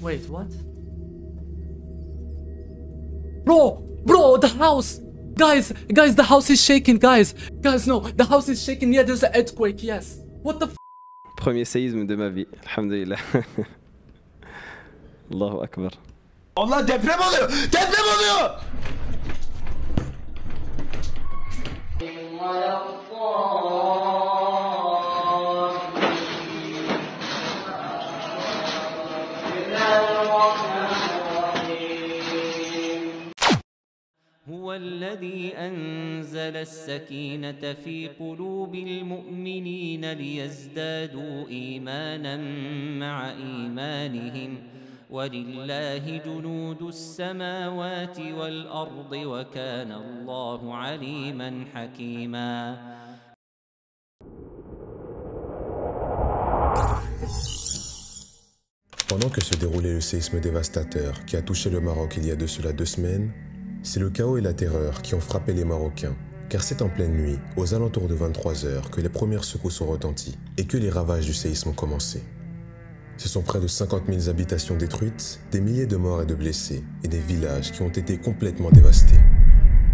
Wait, what? Bro! Bro, the house! Guys, guys, the house is shaking, guys! Guys, no, the house is shaking. Yeah, there's an earthquake, yes. What the f Premier séisme de ma vie, alhamdulillah. Allahu Akbar. Allah deprem oluyor. Deprem oluyor. هو الذي أنزل السكينة في قلوب المؤمنين ليزدادوا إيمانا مع إيمانهم ولله جنود السماوات والأرض وكان الله عليما حكيما. Pendant que se déroulait le séisme dévastateur qui a touché le Maroc il y a de cela deux semaines, c'est le chaos et la terreur qui ont frappé les Marocains. Car c'est en pleine nuit, aux alentours de 23 heures, que les premières secousses ont retenti et que les ravages du séisme ont commencé. Ce sont près de 50 000 habitations détruites, des milliers de morts et de blessés, et des villages qui ont été complètement dévastés.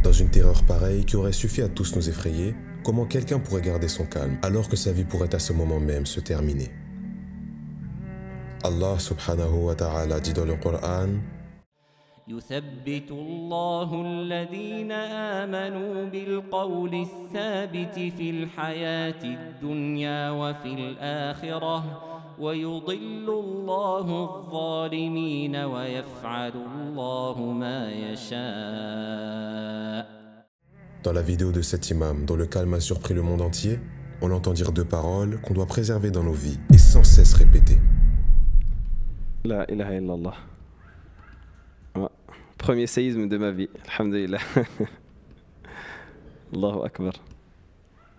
Dans une terreur pareille qui aurait suffi à tous nous effrayer, comment quelqu'un pourrait garder son calme alors que sa vie pourrait à ce moment même se terminer? Allah dit dans le Coran يثبت الله الذين آمنوا بالقول الثابت في الحياة الدنيا وفي الآخرة ويضل الله الظالمين ويفعل الله ما يشاء Dans la vidéo de cet imam dont le calme a surpris le monde entier, on entend dire deux paroles qu'on doit préserver dans nos vies et sans cesse répéter. La ilaha illallah. Premier séisme de ma vie, alhamdulillah. Allahu Akbar.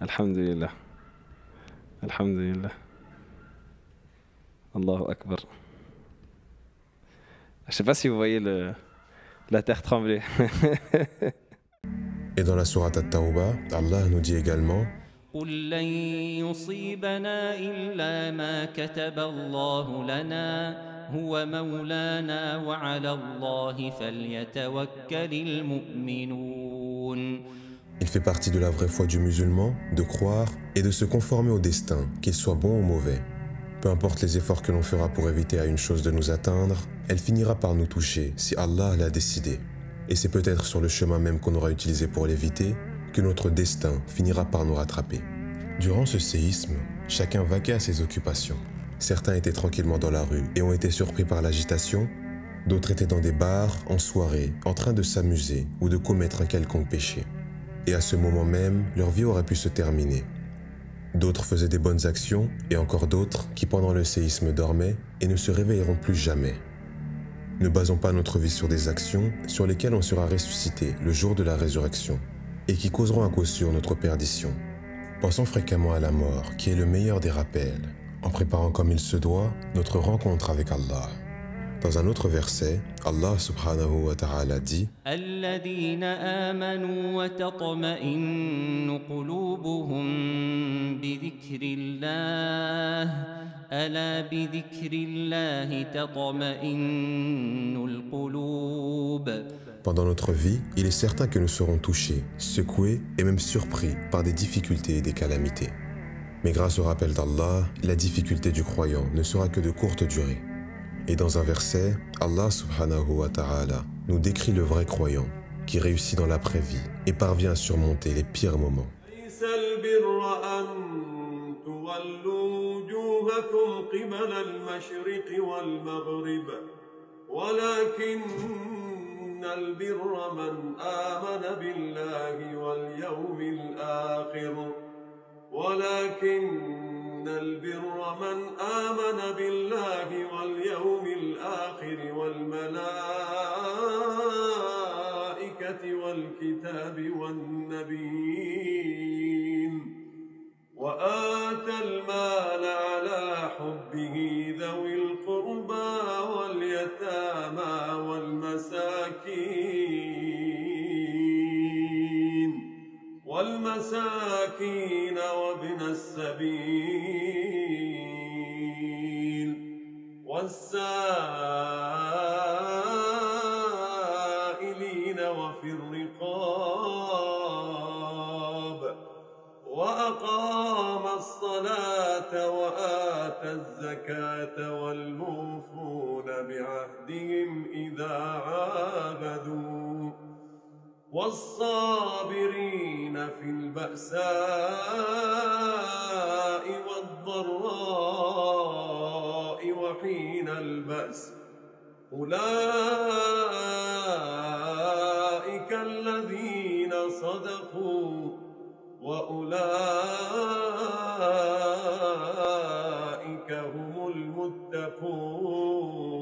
Alhamdulillah. Alhamdulillah. Allahu Akbar. Je sais pas si vous voyez le, la terre trembler. Et dans la sourate At-Tawbah, Allah nous dit également قل لن يصيبنا إلا ما كتب الله لنا هو مولانا وعلى الله فليتوكل المؤمنون Il fait partie de la vraie foi du musulman de croire et de se conformer au destin, qu'il soit bon ou mauvais. Peu importe les efforts que l'on fera pour éviter à une chose de nous atteindre, elle finira par nous toucher si Allah l'a décidé. Et c'est peut-être sur le chemin même qu'on aura utilisé pour l'éviter que notre destin finira par nous rattraper. Durant ce séisme, chacun vaquait à ses occupations. Certains étaient tranquillement dans la rue et ont été surpris par l'agitation, d'autres étaient dans des bars, en soirée, en train de s'amuser ou de commettre un quelconque péché. Et à ce moment même, leur vie aurait pu se terminer. D'autres faisaient des bonnes actions et encore d'autres qui pendant le séisme dormaient et ne se réveilleront plus jamais. Ne basons pas notre vie sur des actions sur lesquelles on sera ressuscité le jour de la résurrection et qui causeront à coup sûr notre perdition. Pensons fréquemment à la mort, qui est le meilleur des rappels, en préparant comme il se doit notre rencontre avec Allah. Dans un autre verset, Allah subhanahu wa ta'ala dit Pendant notre vie, il est certain que nous serons touchés, secoués et même surpris par des difficultés et des calamités. Mais grâce au rappel d'Allah, la difficulté du croyant ne sera que de courte durée. Et dans un verset, Allah subhanahu wa ta'ala nous décrit le vrai croyant qui réussit dans l'après-vie et parvient à surmonter les pires moments. ليس البر أن تولوا وجوهكم قبل المشرق والمغرب ولكن البر من آمن بالله واليوم الآخر ولكن البر من آمن بالله واليوم الآخر والملائكة والكتاب والنبيين وآتى المال على حبه ذوي القربى واليتامى والمساكين والمساكين وابن السبيل والسائلين وفي الرقاب وأقام الصلاة وآتى الزكاة والموفون بعهدهم إذا عابدوا والصابرين في البأساء والضراء وحين البأس. أولئك الذين صدقوا وأولئك هم المتقون.